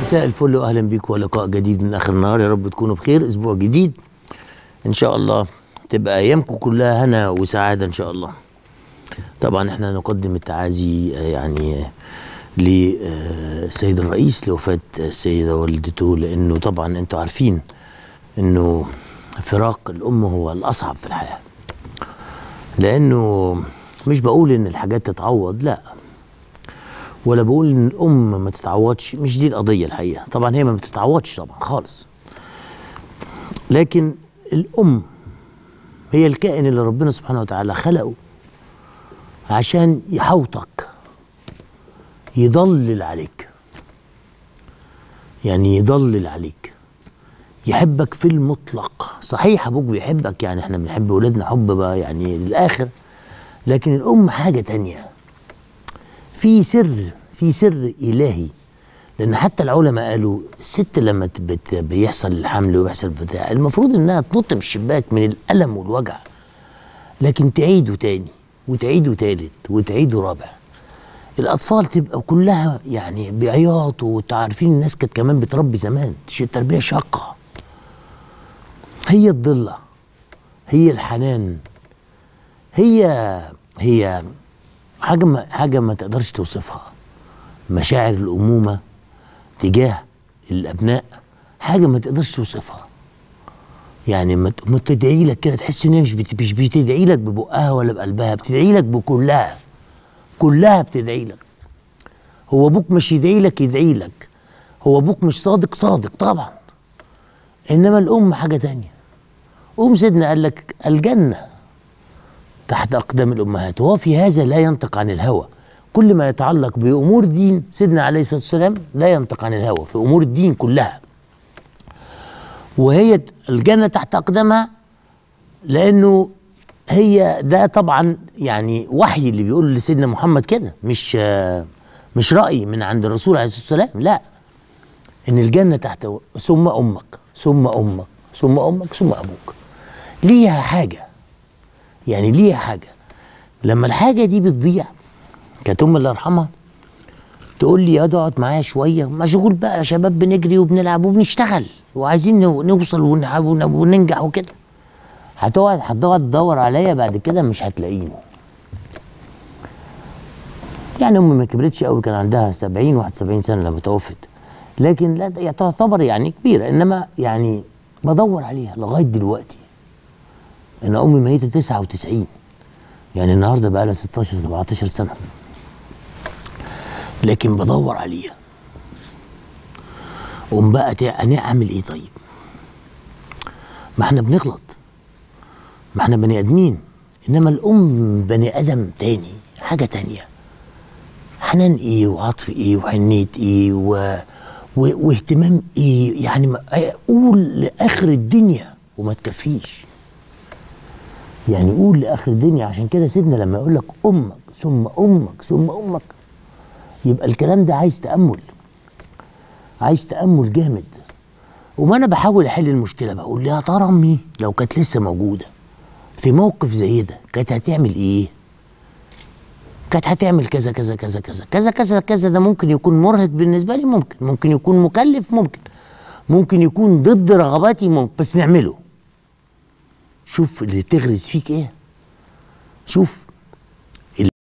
مساء الفل واهلا بيكم ولقاء جديد من آخر النهار. يا رب تكونوا بخير. أسبوع جديد إن شاء الله تبقى أيامكم كلها هنا وسعادة إن شاء الله. طبعا إحنا نقدم التعازي آه، يعني آه، للسيد الرئيس لوفاة السيدة والدته لأنه طبعا أنتوا عارفين إنه فراق الأم هو الأصعب في الحياة. لأنه مش بقول إن الحاجات تتعوض لا. ولا بقول إن الأم ما تتعوضش مش دي القضية الحقيقة. طبعا هي ما بتتعوضش طبعا خالص. لكن الأم هي الكائن اللي ربنا سبحانه وتعالى خلقه عشان يحوطك يضلل عليك. يعني يضلل عليك. يحبك في المطلق. صحيح أبوك بيحبك يعني إحنا بنحب ولادنا حب بقى يعني للآخر. لكن الأم حاجة تانية. في سر في سر إلهي. لأن حتى العلماء قالوا الست لما بيحصل الحمل وبيحصل بتاع المفروض إنها تنط من الشباك من الألم والوجع. لكن تعيده تاني وتعيده تالت وتعيده رابع. الأطفال تبقى كلها يعني بيعيطوا وتعرفين الناس كانت كمان بتربي زمان. التربيه شاقة. هي الضله هي الحنان هي هي حاجة ما حاجة ما تقدرش توصفها. مشاعر الأمومة تجاه الأبناء حاجة ما تقدرش توصفها. يعني ما تدعي لك كده تحس إن هي مش مش بتدعي لك ببقها ولا بقلبها بتدعي لك بكلها كلها بتدعي لك. هو أبوك مش يدعي لك يدعي لك. هو أبوك مش صادق صادق طبعا. إنما الأم حاجة تانية. ام سيدنا قال لك الجنة تحت أقدام الأمهات وهو في هذا لا ينطق عن الهوى. كل ما يتعلق بأمور دين سيدنا عليه الصلاة والسلام لا ينطق عن الهوى في أمور الدين كلها. وهي الجنة تحت أقدامها لأنه هي ده طبعا يعني وحي اللي بيقول لسيدنا محمد كده مش مش رأي من عند الرسول عليه الصلاة والسلام لا. إن الجنة تحت ثم أمك ثم أمك ثم أمك ثم أبوك. ليها حاجة. يعني ليها حاجة. لما الحاجة دي بتضيع كانت أم الله يرحمها تقول لي اقعد معايا شوية. مشغول بقى يا شباب بنجري وبنلعب وبنشتغل وعايزين نو- نوصل وننجح وكده. هتقعد هتقعد تدور عليا بعد كده مش هتلاقيني. يعني أمي ما كبرتش قوي كان عندها 70 71 سنة لما توفت. لكن لا تعتبر يعني كبيرة. إنما يعني بدور عليها لغاية دلوقتي. أنا أمي ميتة 99 يعني النهارده بقى لها 16 17 سنة. لكن بدور عليها. قوم بقى أنا اعمل إيه طيب؟ ما إحنا بنغلط. ما إحنا بني آدمين. إنما الأم بني آدم تاني حاجة تانية. حنان إيه وعطف إيه وحنيه إيه و... و... واهتمام إيه؟ يعني. قول لآخر الدنيا وما تكفيش. يعني قول لآخر الدنيا عشان كده سيدنا لما يقول لك أمك ثم أمك ثم أمك يبقى الكلام ده عايز تأمل عايز تأمل جامد. وما أنا بحاول أحل المشكلة بقول يا ترى أمي لو كانت لسه موجودة في موقف زي ده كانت هتعمل إيه؟ كانت هتعمل كذا كذا كذا كذا كذا كذا كذا ده ممكن يكون مرهق بالنسبة لي ممكن ممكن يكون مكلف ممكن ممكن يكون ضد رغباتي ممكن بس نعمله. شوف اللي تغرز فيك ايه شوف